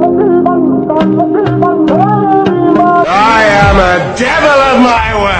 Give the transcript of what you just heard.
I am a devil of my way.